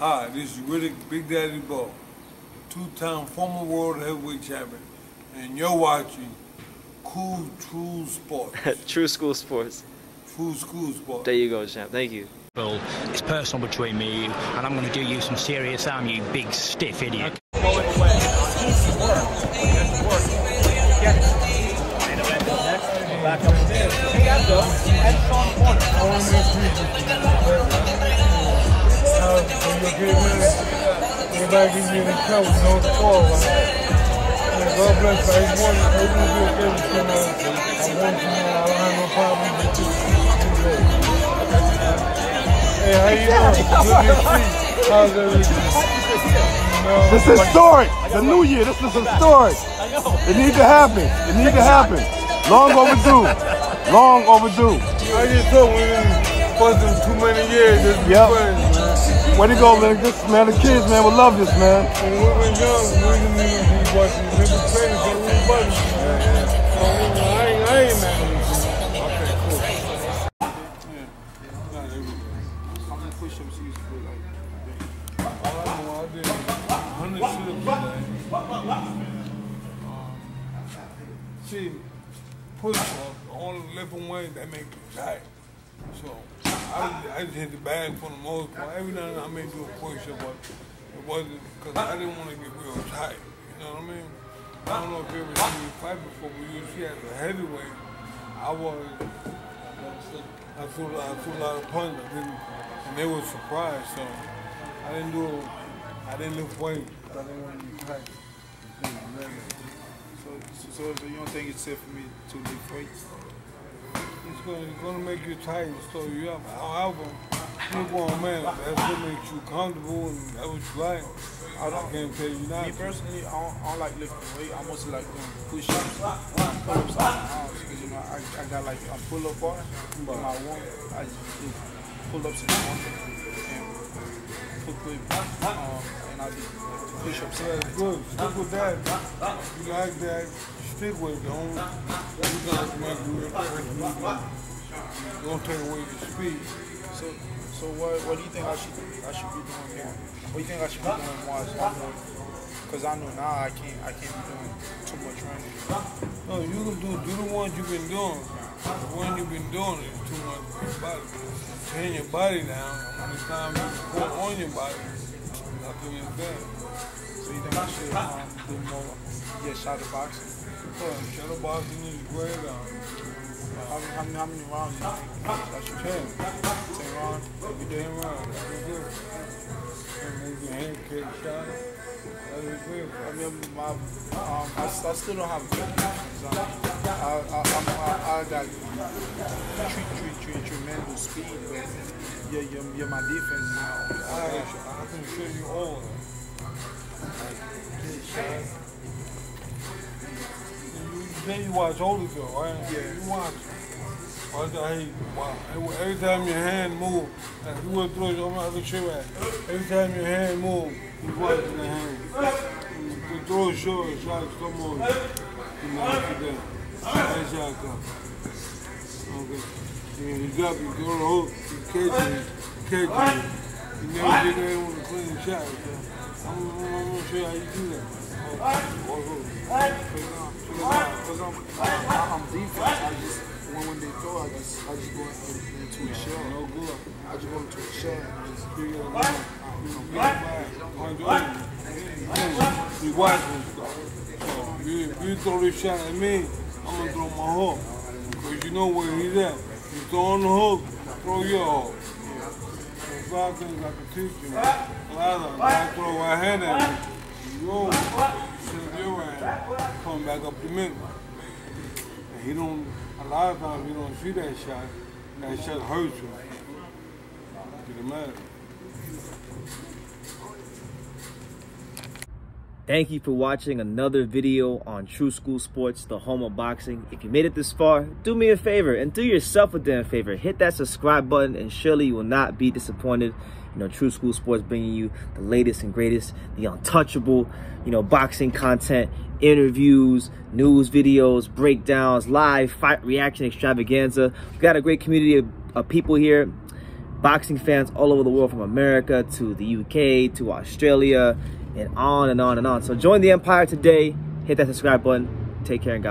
Hi, this is Riddick Big Daddy Bowe, two-time former world heavyweight champion, and you're watching Cool True Sports. Tru School Sports. Tru School Sports. There you go, champ. Thank you. Well, it's personal between me and and I'm going to do you some serious harm, you big stiff idiot. Everybody the count, no fall. God bless you. I just want to do a favor me. I want you to know I don't have no problem with you. Hey, how you doing? Good to see you. How's everything? No, This is historic. The new year. This is historic. It needs to happen. It needs to happen. Long overdue. Long overdue. I just thought we didn't fuss too many years. Yep. Way to go, man. This, man, the kids, man, will love this, man. When we young, we didn't buddies. I ain't, I ain't. Okay, cool. Yeah. Nah, there we go. All I know, I did 100 sit-ups a day. Um, see, push-ups, the only lifting weight that make you tight. So, I, I just hit the bag for the most part. Every now and then I may do a push-up, but it wasn't, because I didn't want to get real tight. You know what I mean? I don't know if you ever seen me fight before, but you see as a heavyweight, I was, I threw, I threw a lot of punches, and they were surprised, so I didn't do, I didn't lift weight. I didn't want to be tight. so, so, so you don't think it's safe for me to lift weights? It's gonna, it's gonna make you tight and slow you up. However, a grown man. That's what makes you comfortable and that's what you like. I can't tell you not Me personally, I don't, I don't like lifting weight. I mostly like doing push-ups, pull-ups out the house. Because, you know, I, I got like a pull-up bar in my room. I just do pull-ups in morning and put um, and I do push-ups. So that's good. Stick with that. You like that, you're gonna make you real Don't take away your speed. So, so what, what do you think I should I should be doing more? What do you think I should be doing more? Because I know now I can't I can't be doing too much running. No, you can do do the ones you've been doing. The one you've been doing is too much for your body. Tearing your body down. How you on your body? So you think I should um, do more? Yeah, shadow boxing. Well, shadow boxing is great. Um, How, how, many, how many rounds do you think I should ten. Ten rounds every day. That's good. And hand kick shot. I mean, my, um, I, I still don't have good conditions. Um, I, I, I'm, I, I got treat, treat, treat, tremendous speed, but yeah, you're, you're my defense now. I, I can show you all. Shot. You, you say you watch Holyfield, right? Yeah. You watch. Watch. Hey, wow. Every- time your hand move, like you will throw your other shoe at. Every time your hand move, you watching the hand. You throw a short shot, come on. You know, after that. That shot come. Okay. Yeah, you drop, you throw the hook, you catch it, you catch it. You never get that on a clean shot. I'm, gonna show you how you do that. I'm, I'm, I'm defense. I just when, when they throw, I just I just go in- into a shell. No good. I just go into a shell and just You know, you know. You watching stuff. So you, you throw this shot at me, I'm gonna throw my hook. Because you know where he's at. You throw on the hook, throw your hook. There's a lot of things I can teach you. A lot of them. I throw my hand at you. You. Send your hand. Come back up the middle. And he don't, a lot of times he don't see that shot. And that shot hurts him. Get him mad. Thank you for watching another video on Tru School Sports, the home of boxing. If you made it this far, do me a favor and do yourself a damn favor. Hit that subscribe button and surely you will not be disappointed. You know, Tru School Sports bringing you the latest and greatest, the untouchable, you know, boxing content, interviews, news videos, breakdowns, live fight reaction extravaganza. We've got a great community of, of people here boxing fans all over the world from America to the UK to Australia and on and on and on. So join the empire today. Hit that subscribe button. Take care and God